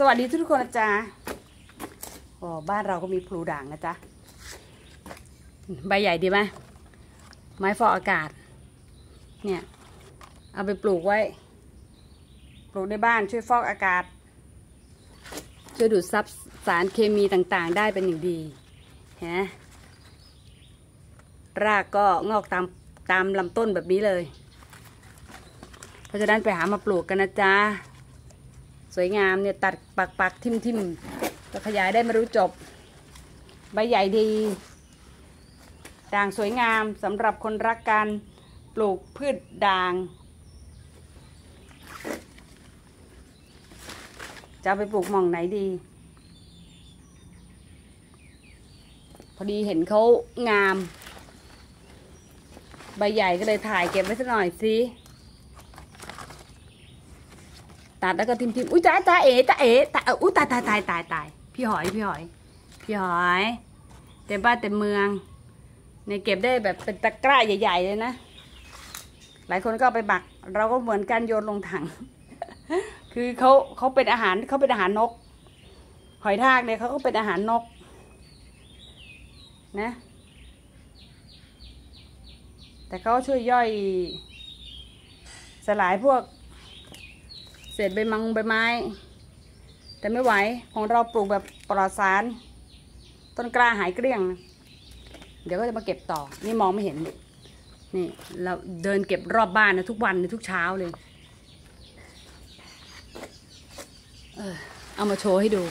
สวัสดีทุกคนนะจ๊ะโอ้บ้านเราก็มีพลูด่างนะจ๊ะ ใบใหญ่ดีไหมไม้ฟอกอากาศ เนี่ย เอาไปปลูกไว้ ปลูกในบ้านช่วยฟอกอากาศ ช่วยดูดซับสารเคมีต่างๆ ได้เป็นอย่างดีเห็นไหมรากก็งอกตามตามลำต้นแบบนี้เลย เพราะฉะนั้นไปหามาปลูกกันนะจ๊ะ สวยงามเนี่ยตัดปักปักทิมทิมก็ขยายได้ไม่รู้จบ ใบใหญ่ดี ด่างสวยงามสำหรับคนรักการปลูกพืชด่างจะไปปลูกหม่องไหนดี พอดีเห็นเขางาม ใบใหญ่ก็เลยถ่ายเก็บไว้สักหน่อยสิ ตัดแล้วก็ทิมทิมอุ้ยจ้าจ้าเอ๋จ้าเอ๋ตาเอออุ้ยตายตายตายตายตายพี่หอยพี่หอย พี่หอยเต็มบ้านเต็มเมืองเนี่ยเก็บได้แบบเป็นตะกร้าใหญ่ ๆ เลยนะ หลายคนก็ไปบัก เราก็เหมือนกันโยนลงถัง คือเขาเขาเป็นอาหารเขาเป็นอาหารนก หอยทากเนี่ยเขาก็เป็นอาหารนก นะ แต่เขาช่วยย่อยสลายพวก เศษใบมังใบไม้ แต่ไม่ไหวของเราปลูกแบบปลอดสาร ต้นกล้าหายเกลี้ยง เดี๋ยวก็จะมาเก็บต่อ นี่มองไม่เห็น นี่เราเดินเก็บรอบบ้านนะทุกวันนะทุกเช้าเลยเออเอามาโชว์ให้ดู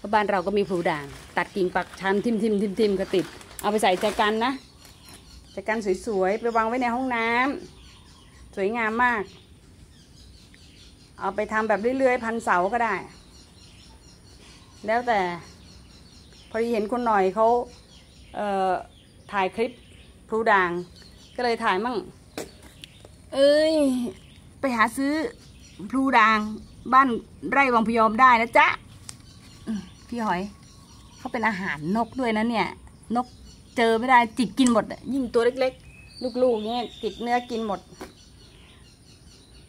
ว่าบ้านเราก็มีพลูด่าง ตัดกิ่งปักชันทิมทิมทิมทิมก็ติด เอาไปใส่ใจกันนะใจกันสวยๆ ไปวางไว้ในห้องน้ำสวยงามมาก เอาไปทำแบบเรื่อยๆ พันเสาก็ได้ แล้วแต่ พอดีเห็นคนหน่อยเขาเถ่ายคลิปพลูด่าง ก็เลยถ่ายมั่ง เอ้ย ไปหาซื้อพลูด่าง บ้านไร่วังพยอมได้นะจ๊ะพี่หอยเขาเป็นอาหารนกด้วยนะเนี่ย นกเจอไม่ได้จิกกินหมด ยิ่งตัวเล็กๆ ลูกๆเนี่ยจิกเนื้อกินหมด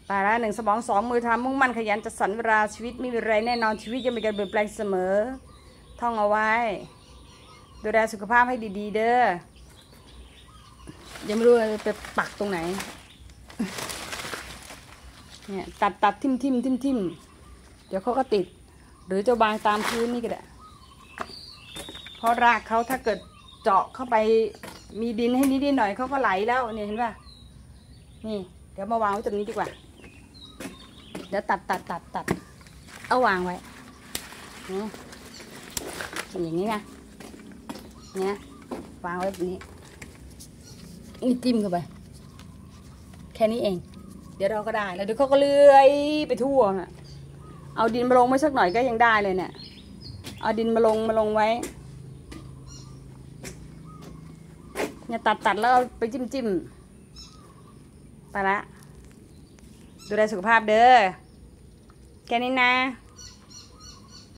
ตายแล้วหนึ่งสมองสองมือทำมุ่งมั่นขยันจัดสรรเวลาชีวิตไม่มีไรแน่นอนชีวิตจะมีการเปลี่ยนแปลงเสมอ ท่องเอาไว้ ดูแลสุขภาพให้ดี ๆ เด้อยังไม่รู้จะไปปักตรงไหนเนี่ยตัดตัดทิมทิมทิมทิมเดี๋ยวเขาก็ติด หรือจะวางตามพื้นนี่ก็ได้เพราะรากเขาถ้าเกิดเจาะเข้าไปมีดินให้นิดๆหน่อยเขาก็ไหลแล้วเนี่ยเห็นป่ะนี่เดี๋ยวมาวางไว้ตรงนี้ดีกว่า ดี๋ยวตัดตัดตัดตัดเอาวางไว้นะอย่างนี้นะเนี่ยวางไว้แบบนี้นี่จิ้มเข้าไป แค่นี้เอง เดี๋ยวเราก็ได้แล้วเดี๋ยวเขาก็เลื้อยไปทั่วน่ะเอาดินมาลงไว้สักหน่อยก็ยังได้เลยเนี่ย เอาดินมาลงมาลงไว้เนี่ยตัดตัดแล้วเอาไปจิ้มจิ้มไปละ ดูแลสุขภาพเด้อ แค่นี้นะ